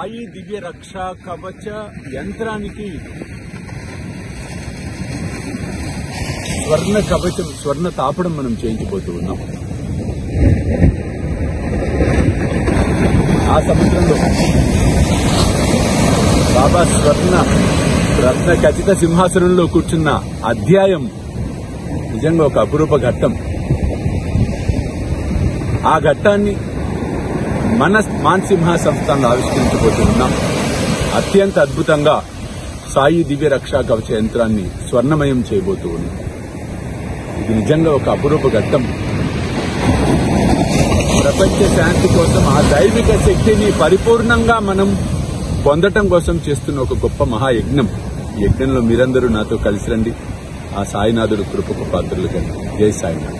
సాయి దివ్య రక్ష కవచ యంత్రానికి స్వర్ణ కవచం స్వర్ణ తాపడం మనం చేయించబోతూ ఉన్నాం. ఆ సముద్రంలో బాబా స్వర్ణ రత్న ఖచ్చిత సింహాసనంలో కూర్చున్న అధ్యాయం నిజంగా ఒక అపురూప ఘట్టం. ఆ ఘట్టాన్ని మన మాన్సింహ సంస్థలో ఆవిష్కరించబోతున్నాం అత్యంత అద్భుతంగా సాయి దివ్య రక్షా కవచ యంత్రాన్ని స్వర్ణమయం చేయబోతూ ఉన్నాం ఇది నిజంగా ఒక అపురూప ఘట్టం. ప్రపంచ శాంతి కోసం ఆ దైవిక శక్తిని పరిపూర్ణంగా మనం పొందటం కోసం చేస్తున్న ఒక గొప్ప మహాయజ్ఞం. యజ్ఞంలో మీరందరూ నాతో కలిసి రండి. ఆ సాయినాథుడు కృపకు పాత్రలు కండి జై సాయినాథ్.